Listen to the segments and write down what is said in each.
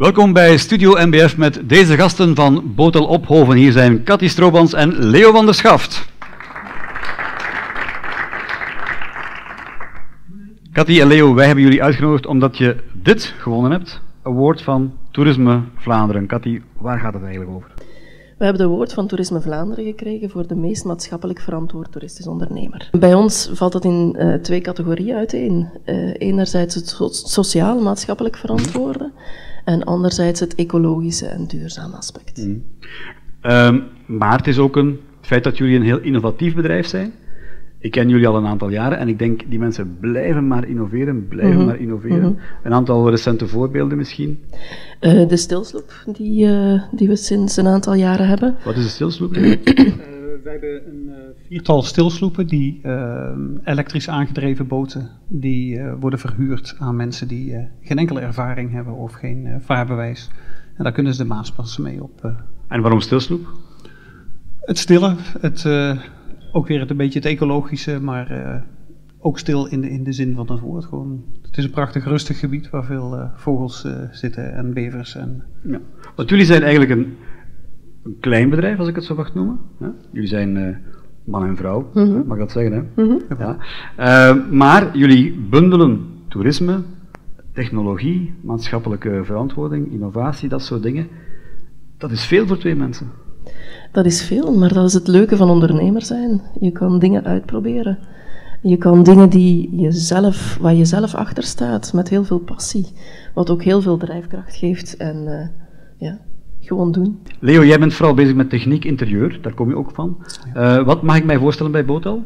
Welkom bij Studio MBF met deze gasten van Botel Ophoven. Hier zijn Cathy Stroobans en Leo van der Schaft. Cathy en Leo, wij hebben jullie uitgenodigd omdat je dit gewonnen hebt. Award van Toerisme Vlaanderen. Cathy, waar gaat het eigenlijk over? We hebben de Award van Toerisme Vlaanderen gekregen voor de meest maatschappelijk verantwoord toeristisch ondernemer. Bij ons valt dat in uh, twee categorieën uiteen. Uh, enerzijds het so sociaal-maatschappelijk verantwoorde en anderzijds het ecologische en duurzame aspect. Mm. Um, maar het is ook een feit dat jullie een heel innovatief bedrijf zijn. Ik ken jullie al een aantal jaren en ik denk die mensen blijven maar innoveren, blijven mm -hmm. maar innoveren. Mm -hmm. Een aantal recente voorbeelden misschien? Uh, de stilsloop die, uh, die we sinds een aantal jaren hebben. Wat is de stilsloop? wij hebben een viertal stilsloepen, die elektrisch aangedreven boten, die worden verhuurd aan mensen die geen enkele ervaring hebben of geen vaarbewijs. En daar kunnen ze de Maaspassen mee op. En waarom stilsloep? Het stille, het ook weer het, een beetje het ecologische, maar uh, ook stil in de, in de zin van het woord. Gewoon, het is een prachtig rustig gebied waar veel uh, vogels uh, zitten en bevers. En... Ja. Want jullie zijn eigenlijk een, een, klein bedrijf, als ik het zo mag noemen. Ja? Jullie zijn man en vrouw, mm -hmm. mag ik dat zeggen? Hè? Mm -hmm. ja. maar jullie bundelen toerisme, technologie, maatschappelijke verantwoording, innovatie, dat soort dingen. Dat is veel voor twee mensen. Dat is veel, maar dat is het leuke van ondernemer zijn. Je kan dingen uitproberen. Je kan dingen die je zelf, waar je zelf achter staat, met heel veel passie. Wat ook heel veel drijfkracht geeft. En uh, ja, gewoon doen. Leo, jij bent vooral bezig met techniek interieur, daar kom je ook van. Uh, wat mag ik mij voorstellen bij Botel?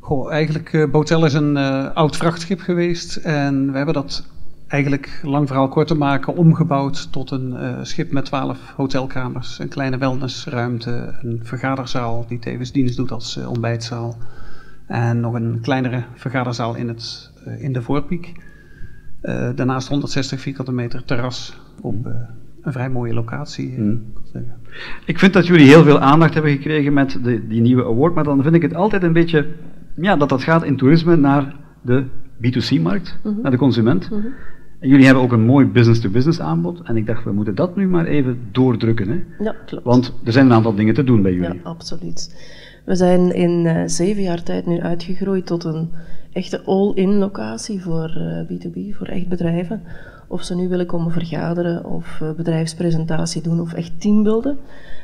Goh, eigenlijk, uh, Botel is een oud vrachtschip geweest en we hebben dat eigenlijk, lang verhaal kort te maken, omgebouwd tot een uh, schip met twaalf hotelkamers, een kleine wellnessruimte, een vergaderzaal die tevens dienst doet als uh, ontbijtzaal en nog een kleinere vergaderzaal in, het, uh, in de voorpiek. daarnaast 160 vierkante meter terras op een vrij mooie locatie. Mm. Ik vind dat jullie heel veel aandacht hebben gekregen met de, die nieuwe award, maar dan vind ik het altijd een beetje ja, dat dat gaat in toerisme naar de B2C-markt, mm -hmm. naar de consument. Mm -hmm. En jullie hebben ook een mooi business-to-business aanbod. En ik dacht, we moeten dat nu maar even doordrukken. Hè? Ja, klopt. Want er zijn een aantal dingen te doen bij jullie. Ja, absoluut. We zijn in uh, zeven jaar tijd nu uitgegroeid tot een echte all-in locatie voor uh, B2B, voor echt bedrijven. Of ze nu willen komen vergaderen of uh, bedrijfspresentatie doen of echt teambuilden.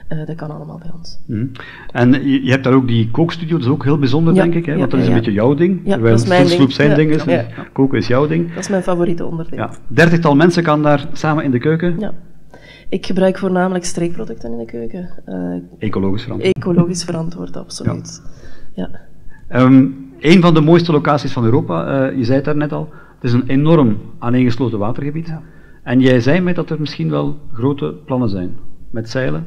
Uh, dat kan allemaal bij ons. Mm. En je, je, hebt daar ook die kookstudio, dat is ook heel bijzonder, ja, denk ik. Hè? Want ja, dat is een beetje jouw ding. Ja, terwijl Stilsloep zijn ding is. Koken is jouw ding. Dat is mijn favoriete onderdeel. Ja. Dertigtal mensen kan daar samen in de keuken. Ja. Ik gebruik voornamelijk streekproducten in de keuken. Uh, ecologisch verantwoord. Ecologisch verantwoord, absoluut. Ja. Um, een van de mooiste locaties van Europa, uh, je zei het daar net al, het is een enorm aaneengesloten watergebied. Ja. En jij zei mij dat er misschien wel grote plannen zijn met zeilen.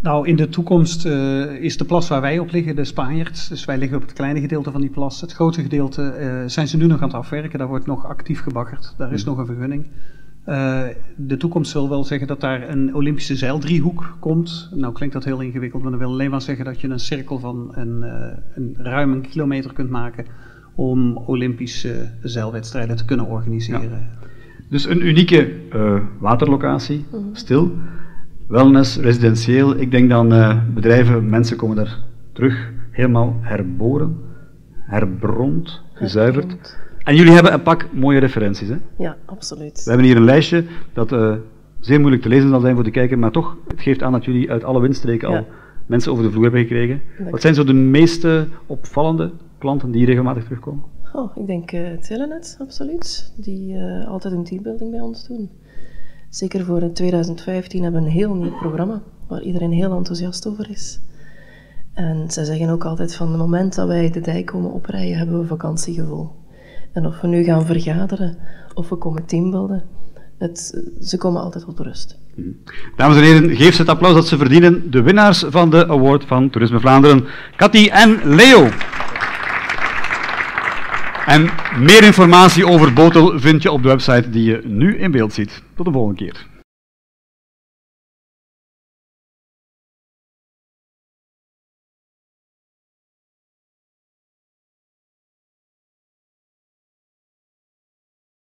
Nou, in de toekomst uh, is de plas waar wij op liggen de Spanjaards. Dus wij liggen op het kleine gedeelte van die plas. Het grote gedeelte uh, zijn ze nu nog aan het afwerken. Daar wordt nog actief gebaggerd. Daar is nog een vergunning. Uh, de toekomst wil wel zeggen dat daar een Olympische zeildriehoek komt. Nou klinkt dat heel ingewikkeld, maar dat wil alleen maar zeggen dat je een cirkel van een, een ruim een kilometer kunt maken om Olympische zeilwedstrijden te kunnen organiseren. Ja. Dus een unieke waterlocatie, mm -hmm. stil wellness, residentieel. Ik denk dan uh, bedrijven, mensen komen daar terug helemaal herboren, herbrond, gezuiverd. Herbrond. En jullie hebben een pak mooie referenties, hè? Ja, absoluut. We hebben hier een lijstje dat uh, zeer moeilijk te lezen zal zijn voor de kijker, maar toch, het geeft aan dat jullie uit alle windstreken ja. al mensen over de vloer hebben gekregen. Dank Wat zijn zo de meest opvallende klanten die regelmatig terugkomen? Oh, ik denk uh, Telenet, absoluut. Die uh, altijd een teambuilding bij ons doen. Zeker voor 2015 hebben we een heel nieuw programma waar iedereen heel enthousiast over is. En ze zeggen ook altijd van het moment dat wij de dijk komen oprijden, hebben we vakantiegevoel. En of we nu gaan vergaderen of we komen teambuilden, het, ze komen altijd tot rust. Dames en heren, geef ze het applaus dat ze verdienen. De winnaars van de award van Toerisme Vlaanderen, Cathy en Leo. En meer informatie over Botel vind je op de website die je nu in beeld ziet. Tot de volgende keer.